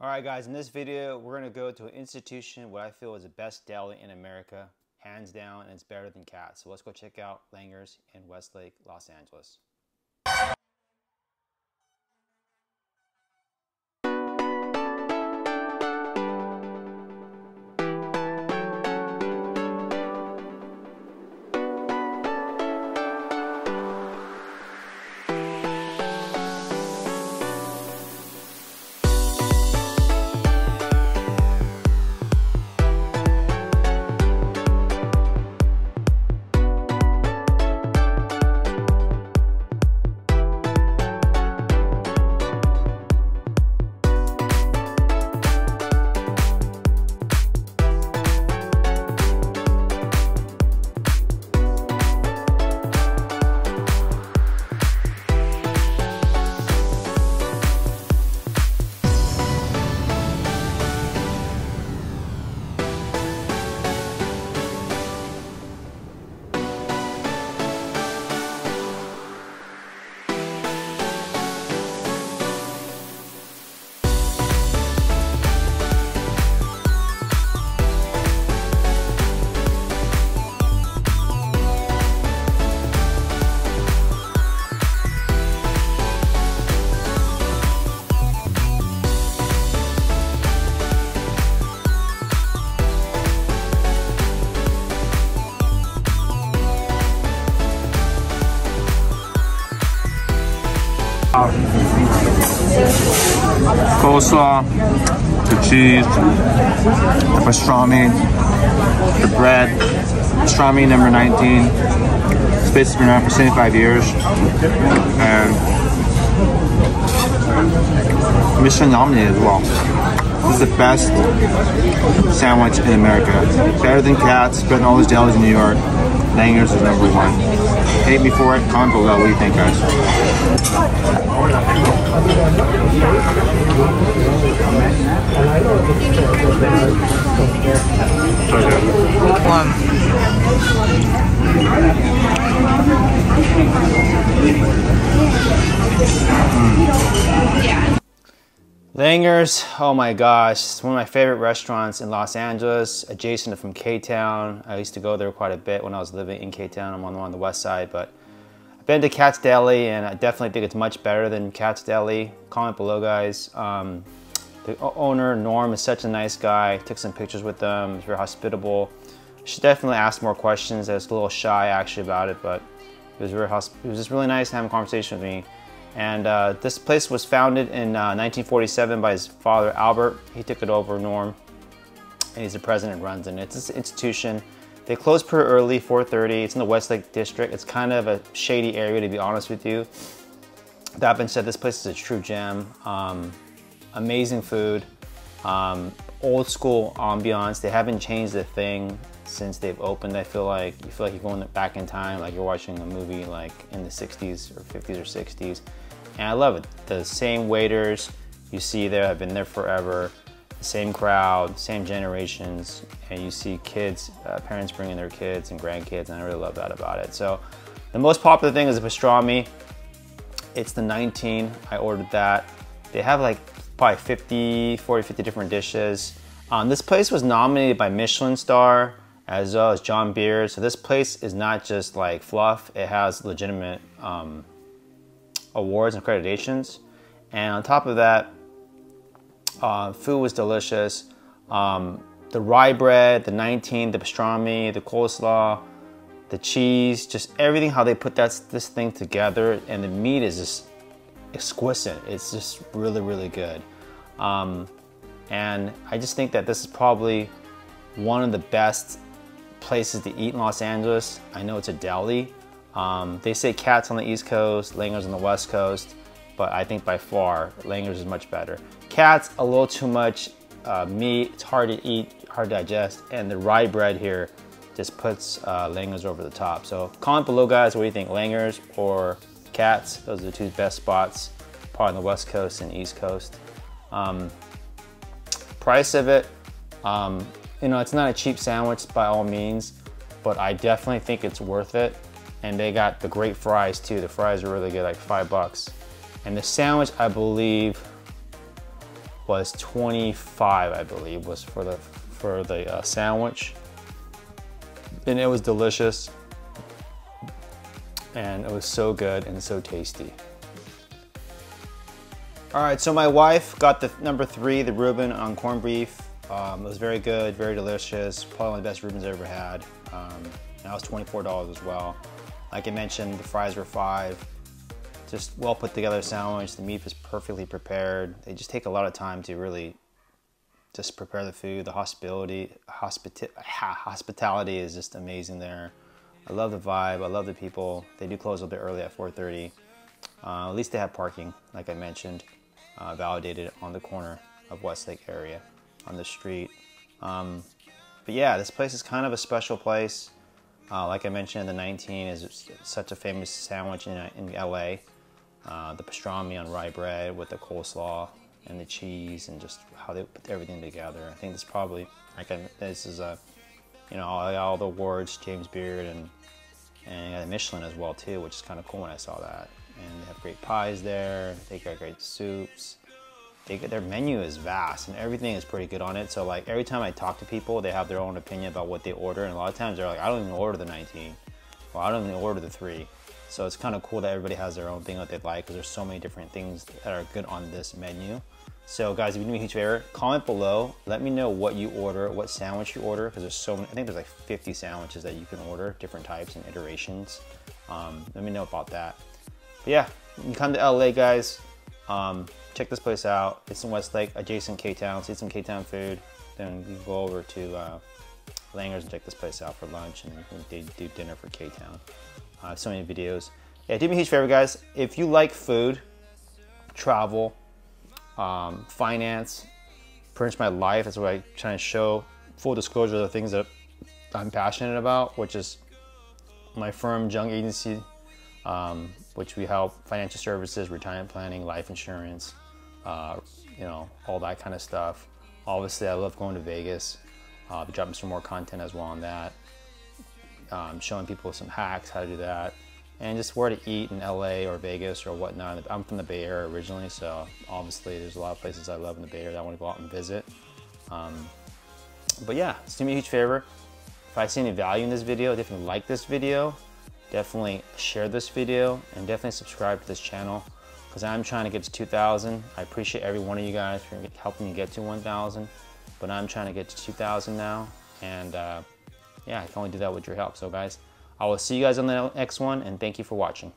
All right, guys, in this video, we're gonna go to an institution what I feel is the best deli in America, hands down, and it's better than Katz. So let's go check out Langer's in Westlake, Los Angeles. Coleslaw, the cheese, the pastrami, the bread, pastrami number 19. This place has been around for 75 years. And Michelin nominated as well. This is the best sandwich in America. Better than Katz, better than all those delis in New York. Langer's is number one. Hate me for it, comment below. What do you think, guys? Langer's, oh my gosh, it's one of my favorite restaurants in Los Angeles, adjacent from K-Town. I used to go there quite a bit when I was living in K-Town. I'm on, on the west side, but I've been to Katz Deli and I definitely think it's much better than Katz Deli. Comment below, guys. Um, the owner, Norm, is such a nice guy. Took some pictures with them, he's very hospitable. Should definitely ask more questions. I was a little shy actually about it, but it was very it was just really nice having a conversation with me. And uh, this place was founded in uh, 1947 by his father, Albert. He took it over, Norm, and he's the president runs it. It's an institution. They close pretty early, 4.30. It's in the Westlake District. It's kind of a shady area, to be honest with you. That being said, this place is a true gem. Um, amazing food, um, old school ambiance. They haven't changed a thing since they've opened. I feel like you feel like you're going back in time, like you're watching a movie like in the 60s or 50s or 60s. And I love it. The same waiters you see there have been there forever. The same crowd, same generations, and you see kids, uh, parents bringing their kids and grandkids, and I really love that about it. So the most popular thing is the pastrami. It's the 19, I ordered that. They have like probably 50, 40, 50 different dishes. Um, this place was nominated by Michelin Star as well as James Beard. So this place is not just like fluff, it has legitimate um, awards and accreditations. And on top of that, uh, food was delicious. Um, the rye bread, the 19, the pastrami, the coleslaw, the cheese, just everything how they put that this thing together, and the meat is just exquisite. It's just really, really good. Um, and I just think that this is probably one of the best places to eat in Los Angeles. I know it's a deli. Um, they say Katz on the East Coast, Langer's on the West Coast, but I think by far Langer's is much better. Katz, a little too much uh, meat. It's hard to eat, hard to digest, and the rye bread here just puts uh, Langer's over the top. So comment below, guys, what do you think, Langer's or Katz? Those are the two best spots, probably on the West Coast and East Coast. Um, price of it, um, you know, it's not a cheap sandwich by all means, but I definitely think it's worth it. And they got the great fries too. The fries are really good, like five bucks. And the sandwich, I believe, was 25, I believe, was for the for the uh, sandwich. And it was delicious. And it was so good and so tasty. All right, so my wife got the number three, the Reuben on corned beef. Um, it was very good, very delicious. Probably one of the best Reubens I ever had. Um, that was $24 as well. Like I mentioned, the fries were five. Just well put together sandwich. The meat was perfectly prepared. They just take a lot of time to really just prepare the food. The hospitality, hospita hospitality is just amazing there. I love the vibe. I love the people. They do close a little bit early at 4:30. Uh, at least they have parking, like I mentioned uh, validated on the corner of Westlake area on the street. Um, but yeah, this place is kind of a special place. Uh, like I mentioned, the 19 is such a famous sandwich in, in LA. Uh, the pastrami on rye bread with the coleslaw and the cheese and just how they put everything together. I think this probably, like I, this is a, you know, all, all the awards, James Beard and and Michelin as well too, which is kind of cool when I saw that and they have great pies there. They got great soups. They, their menu is vast and everything is pretty good on it. So like every time I talk to people, they have their own opinion about what they order, and a lot of times they're like, I don't even order the 19, well, I don't even order the three. So it's kind of cool that everybody has their own thing that they like because there's so many different things that are good on this menu. So guys, if you do me a huge favor, comment below. Let me know what you order, what sandwich you order, because there's so many, I think there's like 50 sandwiches that you can order, different types and iterations. Um, let me know about that But yeah, you come to LA, guys. Um, check this place out. It's in Westlake, adjacent K-Town. See some K-Town food. Then you go over to uh, Langer's and check this place out for lunch, and they do dinner for K-Town. Uh, so many videos. Yeah, do me a huge favor, guys. If you like food, travel, um, finance, pretty much my life, that's what I try to show. Full disclosure, of the things that I'm passionate about, which is my firm, Jeung Agency, um, which we help financial services, retirement planning, life insurance, uh, you know, all that kind of stuff. Obviously, I love going to Vegas. Uh, I'll dropping some more content as well on that. Um, showing people some hacks, how to do that, and just where to eat in LA or Vegas or whatnot. I'm from the Bay Area originally, so obviously there's a lot of places I love in the Bay Area that I want to go out and visit. Um, but yeah, do me a huge favor. If I see any value in this video, definitely like this video definitely share this video and definitely subscribe to this channel because I'm trying to get to 2,000. I appreciate every one of you guys for helping me get to 1,000, but I'm trying to get to 2,000 now. And uh, yeah, I can only do that with your help. So guys, I will see you guys on the next one and thank you for watching.